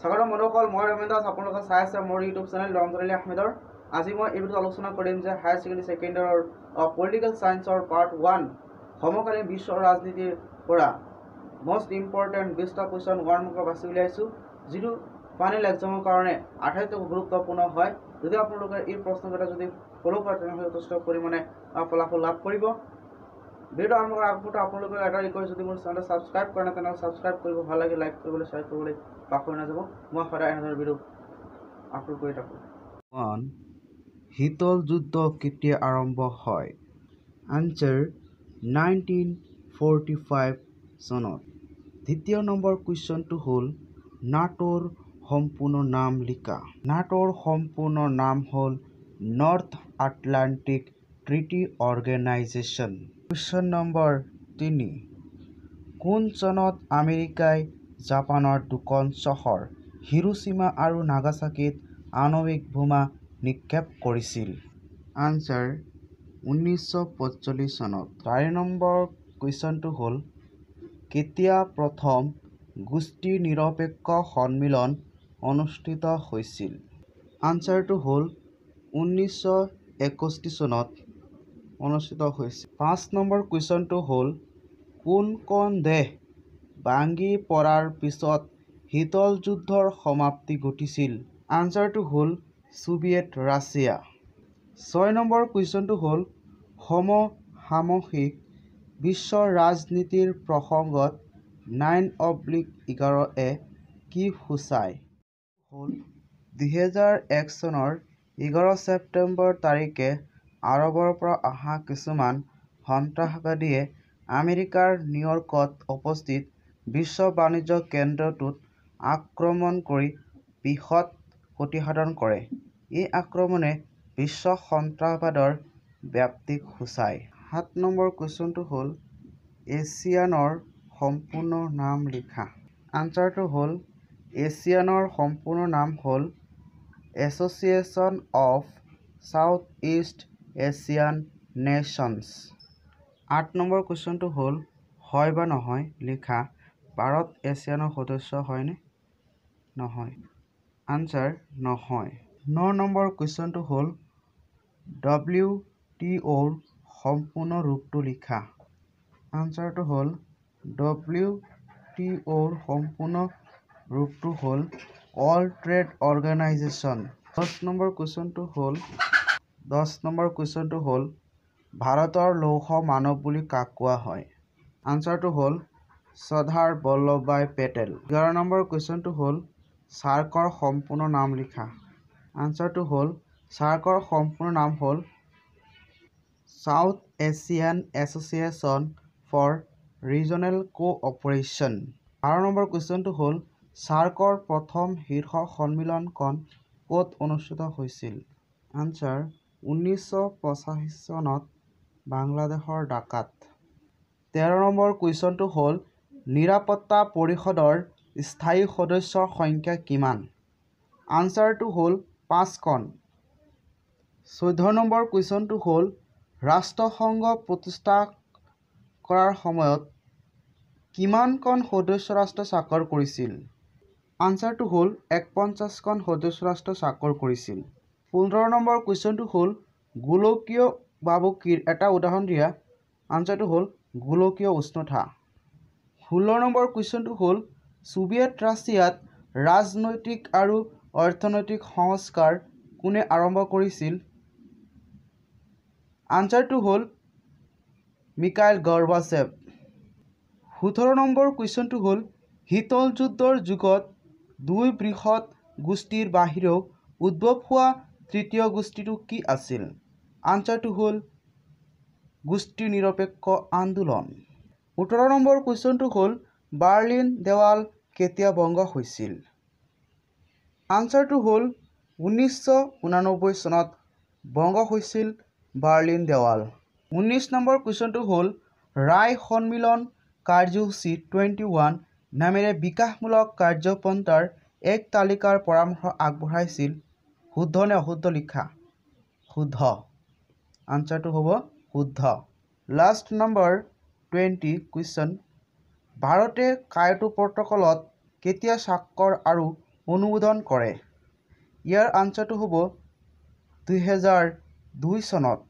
স্বাগতম বন্ধুসকল মই ৰমেন দাস আপোনালোকে চাই আছে মোৰ ইউটিউব চেনেল ৰমজান আহমেদৰ। আজি মই এই ভিডিঅ'ত আলোচনা কৰিম যে হায়াৰ ছেকেণ্ডেৰী ছেকেণ্ড ইয়াৰৰ পলিটিকেল ছায়েন্সৰ পাৰ্ট ওৱান সমকালীন বিশ্ব ৰাজনীতিৰ পৰা মষ্ট ইম্পৰ্টেণ্ট বিছটা কুৱেশ্যন ওৱান মাৰ্কৰ বাছি উলিয়াইছোঁ যিটো ফাইনেল এক্সামৰ কাৰণে আটাইতকৈ গুৰুত্বপূৰ্ণ হয়। যদি আপোনালোকে এই প্ৰশ্নকেইটা যদি ফ'ল' কৰে তেনেহ'লে যথেষ্ট পৰিমাণে ফলাফল লাভ কৰিব। আৰম্ভ কৰাৰ আগতে আপোনালোকে এটা ৰিকুৱেষ্ট যদি মোৰ চেনেলটো ছাবস্ক্ৰাইব কৰে নাই তেনেহ'লে ছাবস্ক্ৰাইব কৰিব। ভাল লাগে লাইক কৰিবলৈ শ্বেয়াৰ কৰিবলৈ পাহৰি নাযাব। মই সদায় এনেদৰে ভিডিঅ' আপলোড কৰি থাকোঁ। ওৱান শীতল যুদ্ধ কেতিয়া আৰম্ভ হয়? আনচাৰ নাইনটিন ফৰ্টি ফাইভ চনত। দ্বিতীয় নম্বৰ কুৱেশ্যনটো হ'ল নাটোৰ সম্পূৰ্ণ নাম লিখা। নাটোৰ সম্পূৰ্ণ নাম হ'ল North Atlantic Treaty Organisation question number তিনি। কোন চনত আমেৰিকাই জাপানৰ দুখন চহৰ হিৰোশ্বিমা আৰু নাগাচাকিত আণৱিক বোমা নিক্ষেপ কৰিছিল? আনচাৰ ঊনৈছশ পঁয়তাল্লিছ চনত। চাৰি নম্বৰ কুৱেশ্যনটো হ'ল কেতিয়া প্ৰথম গোষ্ঠী নিৰপেক্ষ সন্মিলন অনুষ্ঠিত হৈছিল? আনচাৰটো হ'ল ঊনৈছশ একষষ্ঠি চনত অনুষ্ঠিত হৈছিল পাঁচ নম্বৰ কুৱেশ্যনটো হ'ল কোনখন দেশ ভাঙি পৰাৰ পিছত শীতল যুদ্ধৰ সমাপ্তি ঘটিছিল? আনচাৰটো হ'ল ছোভিয়েট ৰাছিয়া। ছয় নম্বৰ কুৱেশ্যনটো হ'ল সমসাময়িক বিশ্ব ৰাজনীতিৰ প্ৰসংগত নাইন অব্লিক এঘাৰ এ কি সূচায়? হ'ল দুহেজাৰ এক চনৰ এঘাৰ ছেপ্টেম্বৰ তাৰিখে আৰৱৰ পৰা অহা কিছুমান সন্ত্ৰাসবাদীয়ে আমেৰিকাৰ নিউয়ৰ্কত অৱস্থিত বিশ্ব বাণিজ্য কেন্দ্ৰটোত আক্ৰমণ কৰি বৃহৎ ক্ষতিসাধন কৰে। এই আক্ৰমণে বিশ্ব সন্ত্ৰাসবাদৰ ব্যাপ্তিক সূচায়। সাত নম্বৰ কুৱেশ্যনটো হ'ল এছিয়ানৰ সম্পূৰ্ণ নাম লিখা। আনচাৰটো হ'ল এছিয়ানৰ সম্পূৰ্ণ নাম হ'ল association of south east Asian nations. আঠ নম্বৰ কুৱেশ্যনটো হ'ল হয় বা নহয় লিখা ভাৰত এছিয়ানৰ সদস্য হয়নে? নহয়। আনচাৰ নহয় ন নম্বৰ কুৱেশ্যনটো হ'ল ডব্লিউ টি অ'ৰ সম্পূৰ্ণ ৰূপটো লিখা আনচাৰটো হ'ল ডব্লিউ টি অ'ৰ সম্পূৰ্ণ ৰূপটো হ'ল ৱৰ্ল্ড ট্ৰেড অৰ্গেনাইজেশ্যন দহ নম্বৰ কুৱেশ্যনটো হ'ল দহ নম্বৰ কুৱেশ্যনটো হ'ল ভাৰতৰ লৌহ মানৱ বুলি কাক কোৱা হয়? আনচাৰটো হ'ল চৰ্দাৰ বল্লভভাই পেটেল। এঘাৰ নম্বৰ কুৱেশ্যনটো হ'ল চাৰ্কৰ সম্পূৰ্ণ নাম লিখা। আনচাৰটো হ'ল চাৰ্কৰ সম্পূৰ্ণ নাম হ'ল South Asian Association for Regional Cooperation bar number কুৱেশ্যনটো হ'ল চাৰ্কৰ প্ৰথম শীৰ্ষ সন্মিলনখন ক'ত অনুষ্ঠিত হৈছিল? আনচাৰ ঊনৈছশ পঁচাশী চনত বাংলাদেশৰ ঢাকাত। তেৰ নম্বৰ কুৱেশ্যনটো হ'ল নিৰাপত্তা পৰিষদৰ স্থায়ী সদস্যৰ সংখ্যা কিমান? আনচাৰটো হ'ল পাঁচখন। চৈধ্য নম্বৰ কুৱেশ্যনটো হ'ল ৰাষ্ট্ৰসংঘ প্ৰতিষ্ঠা কৰাৰ সময়ত কিমানখন সদস্য ৰাষ্ট্ৰই স্বাক্ষৰ কৰিছিল? আনচাৰটো হ'ল একপঞ্চাছখন সদস্য ৰাষ্ট্ৰই স্বাক্ষৰ কৰিছিল। পোন্ধৰ নম্বৰ কুৱেশ্যনটো হ'ল গোলকীয় ভাবুকিৰ এটা উদাহৰণ দিয়া। আনচাৰটো হ'ল গোলকীয় উষ্ণতা। ষোল্ল নম্বৰ কুৱেশ্যনটো হ'ল ছোভিয়েট ৰাছিয়াত ৰাজনৈতিক আৰু অৰ্থনৈতিক সংস্কাৰ কোনে আৰম্ভ কৰিছিল? আনচাৰটো হ'ল মিকাইল গৰ্বাচেভ। সোতৰ নম্বৰ কুৱেশ্যনটো হ'ল শীতল যুদ্ধৰ যুগত দুই বৃহৎ গোষ্ঠীৰ বাহিৰেও উদ্ভৱ হোৱা তৃতীয় গোষ্ঠীটো কি আছিল? আনচাৰটো হ'ল গোষ্ঠী নিৰপেক্ষ আন্দোলন। ওঠৰ নম্বৰ কুৱেশ্যনটো হ'ল বাৰ্লিন দেৱাল কেতিয়া ভংগ হৈছিল? আনচাৰটো হ'ল ঊনৈছশ ঊনানব্বৈ চনত ভংগ হৈছিল বাৰ্লিন দেৱাল। ঊনৈছ নম্বৰ কুৱেশ্যনটো হ'ল ৰায় সন্মিলন কাৰ্যসূচী টুৱেণ্টি ওৱান নামেৰে বিকাশমূলক কাৰ্যপন্থাৰ এক তালিকাৰ পৰামৰ্শ আগবঢ়াইছিল শুদ্ধ নে অশুদ্ধ লিখা? শুদ্ধ। আনচাৰটো হ'ব শুদ্ধ। লাষ্ট নম্বৰ টুৱেণ্টি কুৱেশ্যন ভাৰতে কায়োটো প্ৰট'কলত কেতিয়া স্বাক্ষৰ আৰু অনুমোদন কৰে? ইয়াৰ আনচাৰটো হ'ব দুহেজাৰ দুই চনত।